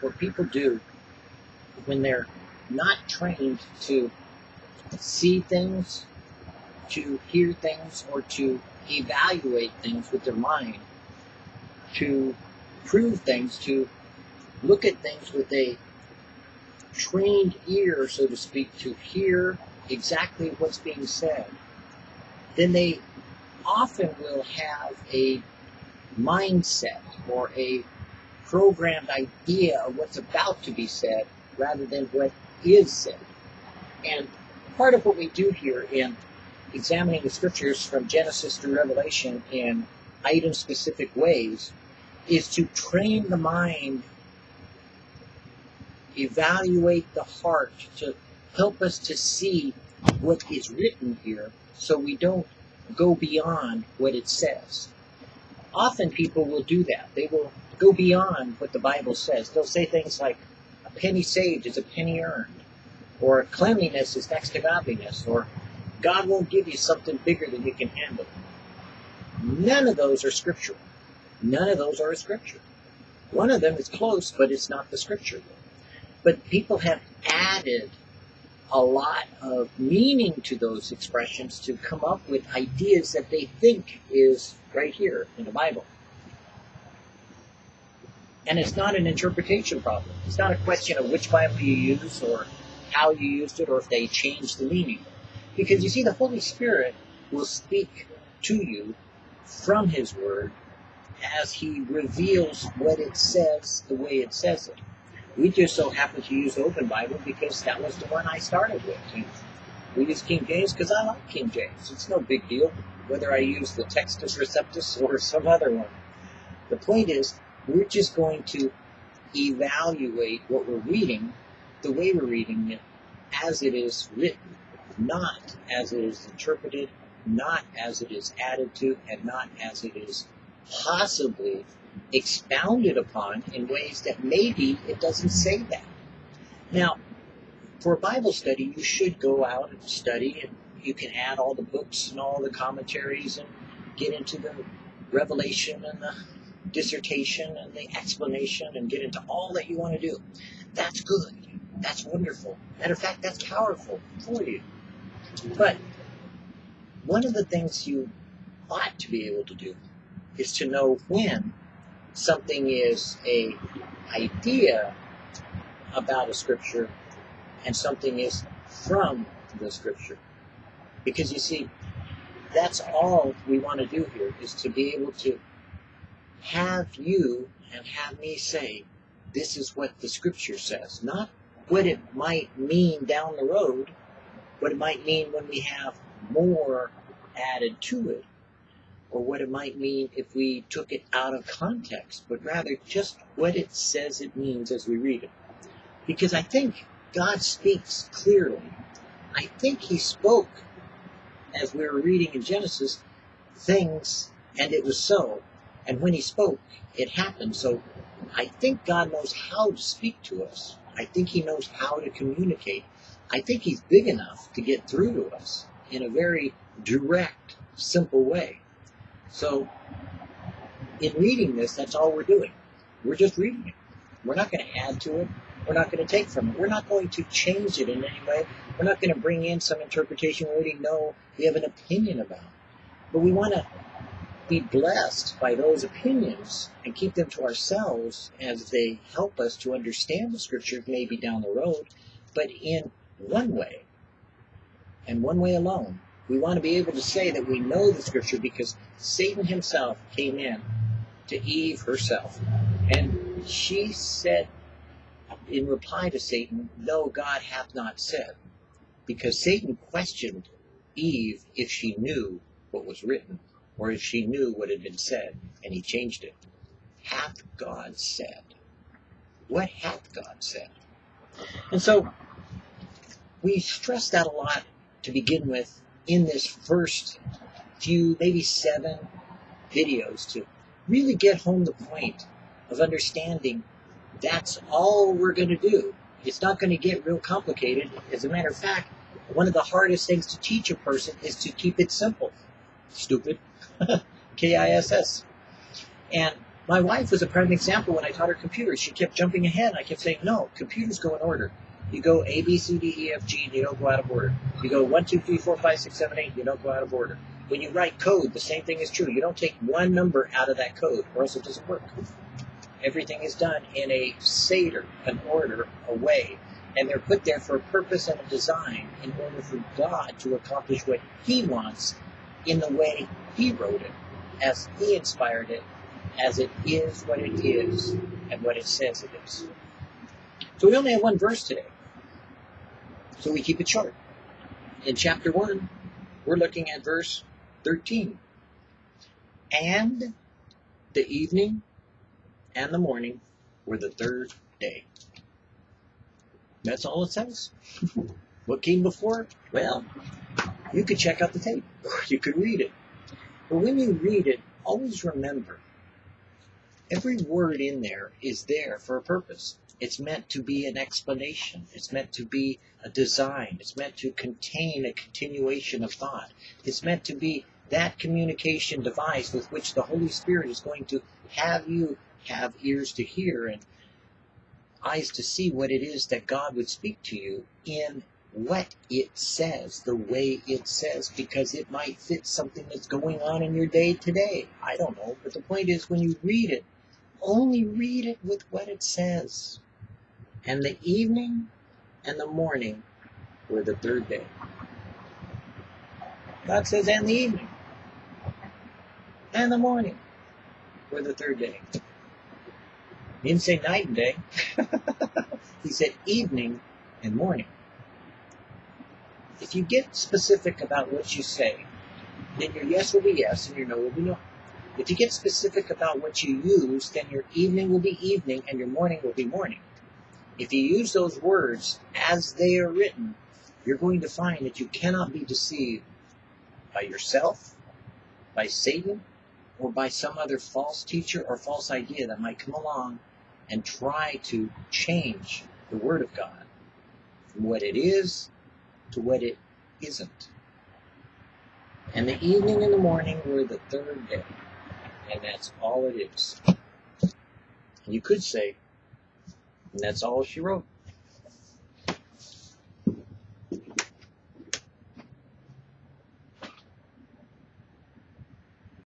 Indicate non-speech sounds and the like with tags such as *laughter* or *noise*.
what people do when they're not trained to see things, to hear things, or to evaluate things with their mind, to prove things, to look at things with a trained ear, so to speak, to hear exactly what's being said, then they often will have a mindset or a programmed idea of what's about to be said rather than what is said. And part of what we do here in examining the scriptures from Genesis to Revelation in item specific ways is to train the mind, evaluate the heart, to help us to see what is written here so we don't go beyond what it says. Often people will do that. They will go beyond what the Bible says. They'll say things like, a penny saved is a penny earned, or cleanliness is next to godliness, or God won't give you something bigger than you can handle. None of those are scriptural. None of those are scripture. One of them is close, but it's not the scripture. But people have added a lot of meaning to those expressions to come up with ideas that they think is right here in the Bible. And it's not an interpretation problem. It's not a question of which Bible you use or how you used it or if they changed the meaning. Because you see, the Holy Spirit will speak to you from His Word as He reveals what it says the way it says it. We just so happen to use Open Bible because that was the one I started with. We use King James because I like King James. It's no big deal whether I use the Textus Receptus or some other one. The point is, we're just going to evaluate what we're reading the way we're reading it as it is written, not as it is interpreted, not as it is added to, and not as it is possibly expounded upon in ways that maybe it doesn't say that. Now, for a Bible study, you should go out and study, and you can add all the books and all the commentaries and get into the revelation and the dissertation and the explanation and get into all that you want to do. That's good. That's wonderful. Matter of fact, that's powerful for you. But one of the things you ought to be able to do is to know when something is a idea about a scripture and something is from the scripture. Because you see, that's all we want to do here is to be able to have you and have me say, this is what the scripture says, not what it might mean down the road, what it might mean when we have more added to it or what it might mean if we took it out of context, but rather just what it says it means as we read it. Because I think God speaks clearly. I think He spoke, as we were reading in Genesis, things, and it was so. And when He spoke, it happened. So I think God knows how to speak to us. I think He knows how to communicate. I think He's big enough to get through to us in a very direct, simple way. So, in reading this, that's all we're doing. We're just reading it. We're not going to add to it. We're not going to take from it. We're not going to change it in any way. We're not going to bring in some interpretation we already know we have an opinion about. But we want to be blessed by those opinions and keep them to ourselves as they help us to understand the scripture maybe down the road, but in one way and one way alone we want to be able to say that we know the scripture because Satan himself came in to Eve herself. And she said, in reply to Satan, No, God hath not said. Because Satan questioned Eve if she knew what was written or if she knew what had been said, and he changed it. Hath God said? What hath God said? And so we stress that a lot to begin with in this first few, maybe seven videos to really get home the point of understanding that's all we're going to do. It's not going to get real complicated. As a matter of fact, one of the hardest things to teach a person is to keep it simple. Stupid. *laughs* K I S S. And My wife was a prime example when I taught her computers. She kept jumping ahead. I kept saying, no, computers go in order. You go A, B, C, D, E, F, G, and you don't go out of order. You go 1, 2, 3, 4, 5, 6, 7, 8, you don't go out of order. When you write code, the same thing is true. You don't take one number out of that code, or else it doesn't work. Everything is done in a seder, an order, a way. And they're put there for a purpose and a design in order for God to accomplish what He wants in the way He wrote it, as He inspired it, as it is what it is, and what it says it is. So we only have one verse today. So we keep it short. In chapter 1, we're looking at verse 13. And the evening and the morning were the third day. That's all it says. *laughs* what came before? Well, you could check out the tape. or You could read it. But when you read it, always remember every word in there is there for a purpose. It's meant to be an explanation. It's meant to be a design. It's meant to contain a continuation of thought. It's meant to be that communication device with which the Holy Spirit is going to have you have ears to hear and eyes to see what it is that God would speak to you in what it says, the way it says, because it might fit something that's going on in your day today. I don't know. But the point is, when you read it, only read it with what it says. And the evening and the morning were the third day. God says, and the evening and the morning were the third day. He didn't say night and day. *laughs* he said evening and morning. If you get specific about what you say, then your yes will be yes and your no will be no. If you get specific about what you use, then your evening will be evening and your morning will be morning. If you use those words as they are written, you're going to find that you cannot be deceived by yourself, by Satan, or by some other false teacher or false idea that might come along and try to change the Word of God from what it is to what it isn't. And the evening and the morning were the third day. And that's all it is. You could say, and that's all she wrote.